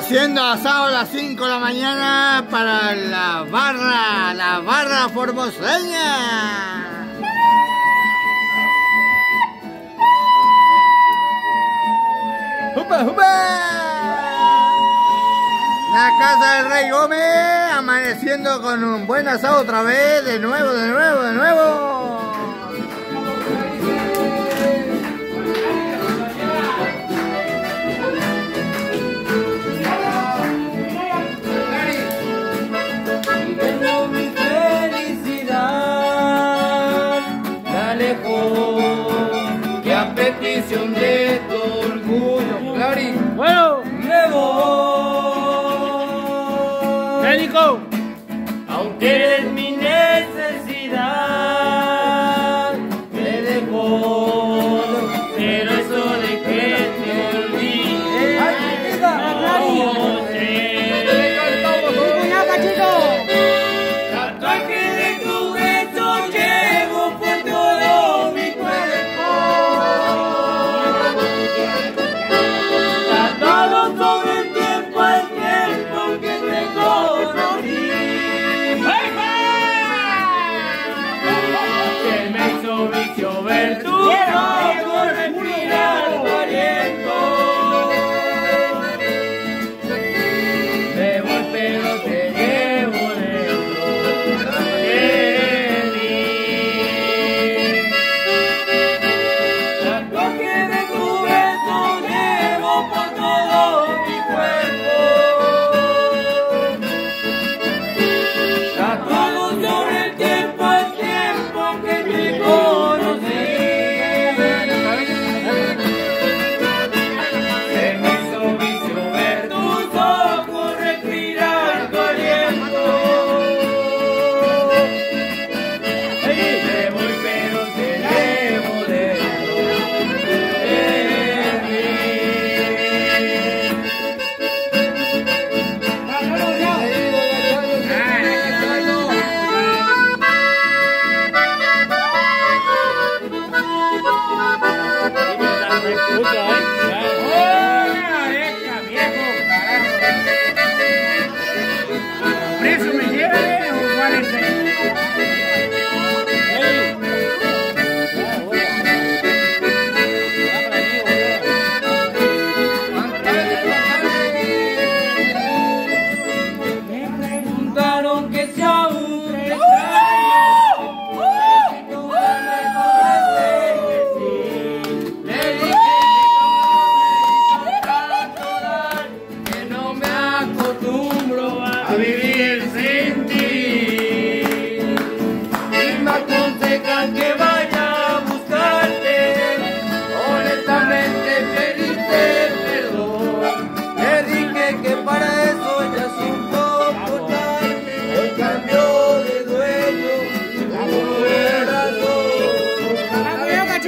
haciendo asado a las 5 de la mañana para la barra, la barra formoseña. ¡Jupa, La casa del Rey Gómez amaneciendo con un buen asado otra vez, de nuevo, de nuevo, de nuevo. que a petición de tu el tuyo.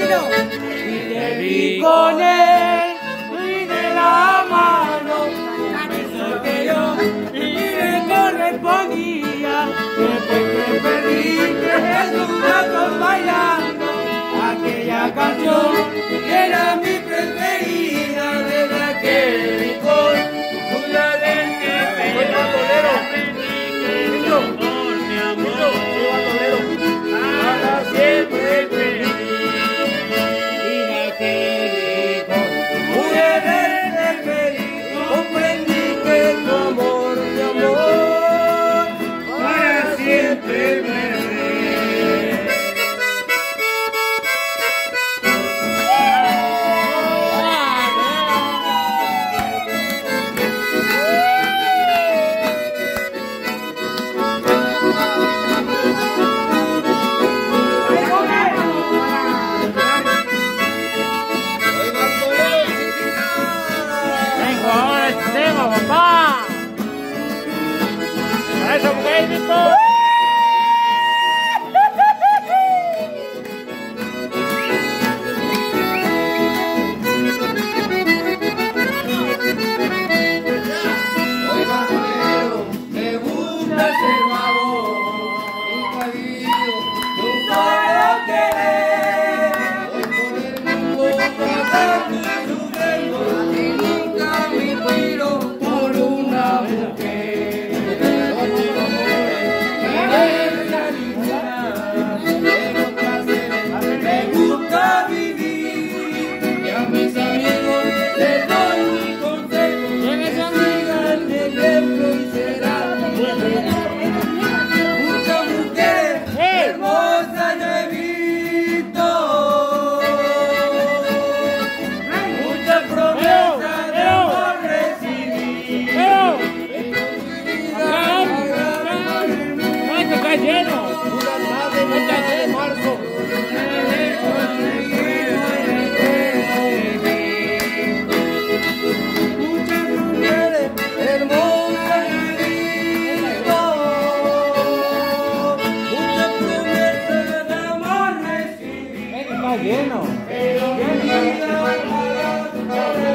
Y le vi con él, y de la mano, un beso que yo, y le correspondía. Después que perdí, estuve bailando. Aquella canción que era mi way before. Thank you.